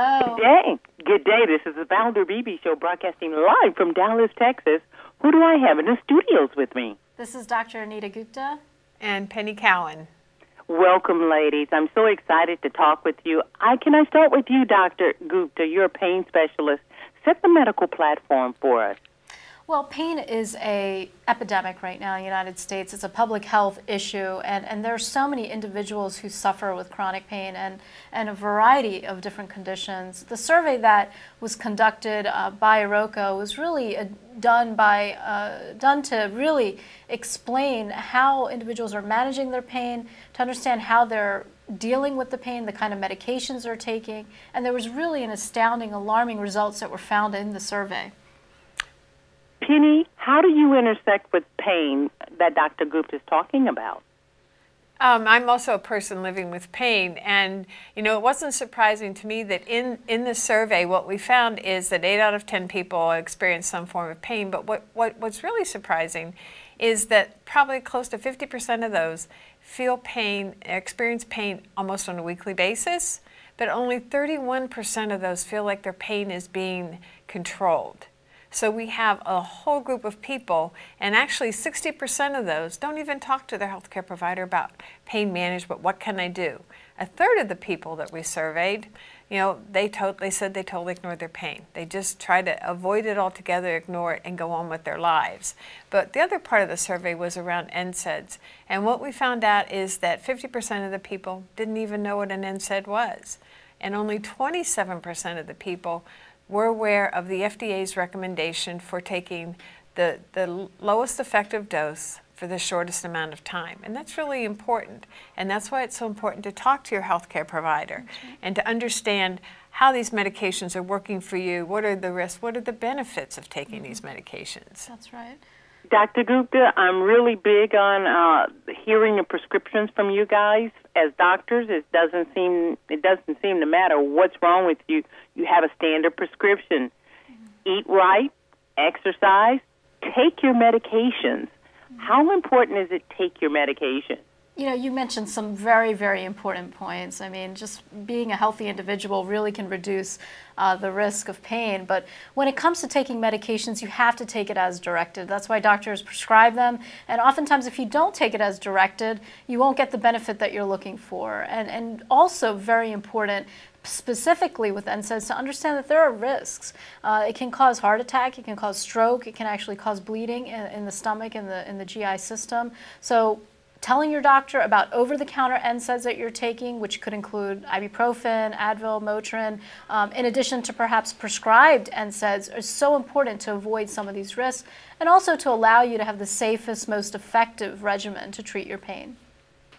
Hello. Good day. Good day. This is the Valder Beebe Show broadcasting live from Dallas, Texas. Who do I have in the studios with me? This is Dr. Anita Gupta. And Penny Cowan. Welcome, ladies. I'm so excited to talk with you. I can I start with you, Dr. Gupta? You're a pain specialist. Set the medical platform for us. Well, pain is a epidemic right now in the United States. It's a public health issue, and, and there are so many individuals who suffer with chronic pain and, and a variety of different conditions. The survey that was conducted uh, by AROCO was really uh, done by uh, done to really explain how individuals are managing their pain, to understand how they're dealing with the pain, the kind of medications they're taking, and there was really an astounding, alarming results that were found in the survey. Penny, how do you intersect with pain that Dr. Gupta is talking about? Um, I'm also a person living with pain, and you know it wasn't surprising to me that in in the survey, what we found is that eight out of ten people experience some form of pain. But what, what what's really surprising is that probably close to 50% of those feel pain, experience pain almost on a weekly basis, but only 31% of those feel like their pain is being controlled. So we have a whole group of people, and actually 60% of those don't even talk to their healthcare provider about pain management. What can I do? A third of the people that we surveyed, you know, they told, they said they totally ignored their pain. They just try to avoid it altogether, ignore it, and go on with their lives. But the other part of the survey was around NSAIDs, and what we found out is that 50% of the people didn't even know what an NSAID was, and only 27% of the people we're aware of the FDA's recommendation for taking the, the lowest effective dose for the shortest amount of time. And that's really important. And that's why it's so important to talk to your healthcare provider right. and to understand how these medications are working for you, what are the risks, what are the benefits of taking mm -hmm. these medications. That's right. Dr. Gupta, I'm really big on uh, hearing the prescriptions from you guys as doctors. It doesn't seem it doesn't seem to matter what's wrong with you. You have a standard prescription. Eat right, exercise, take your medications. How important is it take your medication? You know, you mentioned some very, very important points. I mean, just being a healthy individual really can reduce uh, the risk of pain. But when it comes to taking medications, you have to take it as directed. That's why doctors prescribe them. And oftentimes, if you don't take it as directed, you won't get the benefit that you're looking for. And, and also, very important, specifically with NSAIDs to understand that there are risks. Uh, it can cause heart attack, it can cause stroke, it can actually cause bleeding in, in the stomach and the, in the GI system. So telling your doctor about over-the-counter NSAIDs that you're taking, which could include ibuprofen, Advil, Motrin, um, in addition to perhaps prescribed NSAIDs, is so important to avoid some of these risks and also to allow you to have the safest, most effective regimen to treat your pain.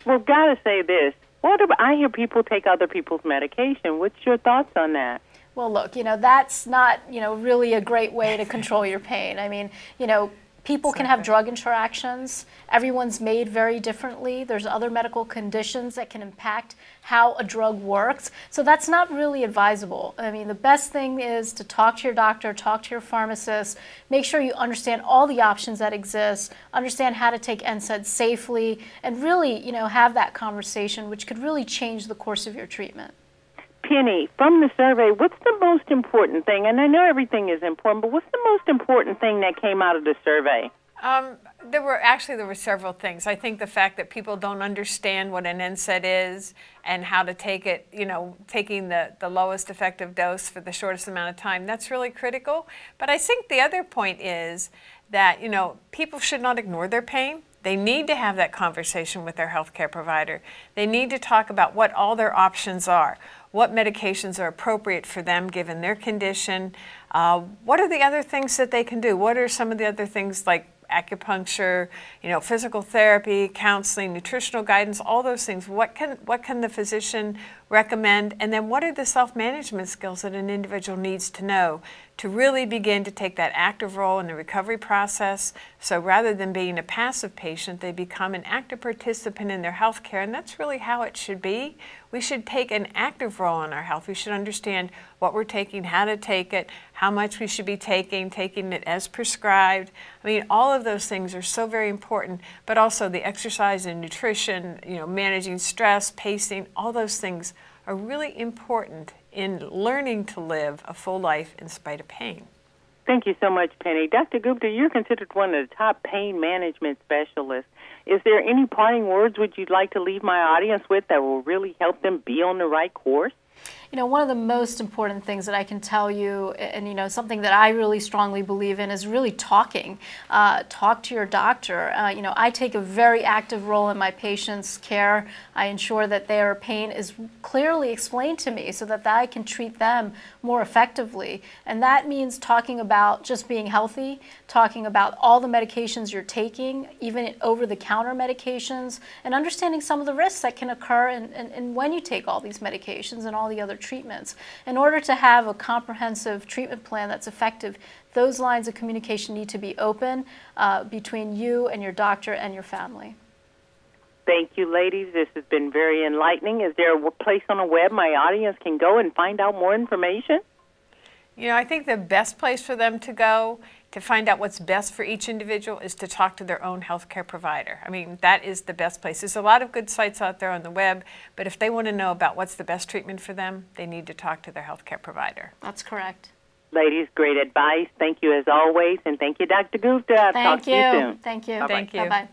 Well, gotta say this. What about, I hear people take other people's medication. What's your thoughts on that? Well, look, you know, that's not, you know, really a great way to control your pain. I mean, you know, People can have drug interactions. Everyone's made very differently. There's other medical conditions that can impact how a drug works. So that's not really advisable. I mean, the best thing is to talk to your doctor, talk to your pharmacist, make sure you understand all the options that exist, understand how to take NSAIDs safely, and really, you know, have that conversation, which could really change the course of your treatment. Penny, from the survey, what's the most important thing? And I know everything is important, but what's the most important thing that came out of the survey? Um, there were actually there were several things. I think the fact that people don't understand what an NSAID is and how to take it, you know, taking the, the lowest effective dose for the shortest amount of time, that's really critical. But I think the other point is that, you know, people should not ignore their pain. They need to have that conversation with their healthcare provider. They need to talk about what all their options are, what medications are appropriate for them given their condition, uh, what are the other things that they can do, what are some of the other things like acupuncture, you know, physical therapy, counseling, nutritional guidance, all those things. What can what can the physician recommend? And then what are the self-management skills that an individual needs to know to really begin to take that active role in the recovery process. So rather than being a passive patient, they become an active participant in their health care, and that's really how it should be. We should take an active role in our health. We should understand what we're taking, how to take it, how much we should be taking, taking it as prescribed. I mean, all of those things are so very important, but also the exercise and nutrition, you know, managing stress, pacing, all those things are really important in learning to live a full life in spite of pain. Thank you so much, Penny. Dr. Gupta, you're considered one of the top pain management specialists. Is there any parting words would you like to leave my audience with that will really help them be on the right course? You know, one of the most important things that I can tell you, and you know, something that I really strongly believe in is really talking. Uh, talk to your doctor. Uh, you know, I take a very active role in my patients' care. I ensure that their pain is clearly explained to me so that I can treat them more effectively. And that means talking about just being healthy, talking about all the medications you're taking, even over-the-counter medications, and understanding some of the risks that can occur and, in, in when you take all these medications and all the other treatments. In order to have a comprehensive treatment plan that's effective, those lines of communication need to be open uh, between you and your doctor and your family. Thank you, ladies. This has been very enlightening. Is there a place on the web my audience can go and find out more information? You know, I think the best place for them to go to find out what's best for each individual is to talk to their own healthcare provider. I mean, that is the best place. There's a lot of good sites out there on the web, but if they want to know about what's the best treatment for them, they need to talk to their healthcare provider. That's correct. Ladies, great advice. Thank you as always, and thank you, Dr. Gupta. Thank Talk you. to you soon. Thank you. Thank you. Bye-bye.